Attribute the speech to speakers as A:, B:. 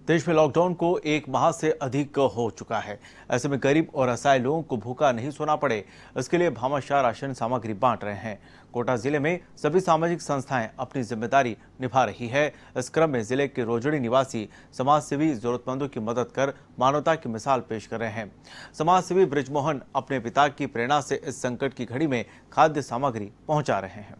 A: देश में लॉकडाउन को एक माह से अधिक हो चुका है। ऐसे में गरीब और असहाय लोगों को भूखा नहीं सोना पड़े। इसके लिए भामाशाह राशन सामग्री बांट रहे हैं। कोटा ज़िले में सभी सामाजिक संस्थाएँ अपनी ज़िम्मेदारी निभा रही है। इस क्रम में ज़िले के रोजड़ी निवासी समाज सेवी जरूरतमंदों की मदद कर मानवता की मिसाल पेश कर रहे हैं। समाज सेवी अपने पिता की प्रेरणा से इस संकट की घड़ी में खाद्य सामग्री पहुँचा रहे हैं।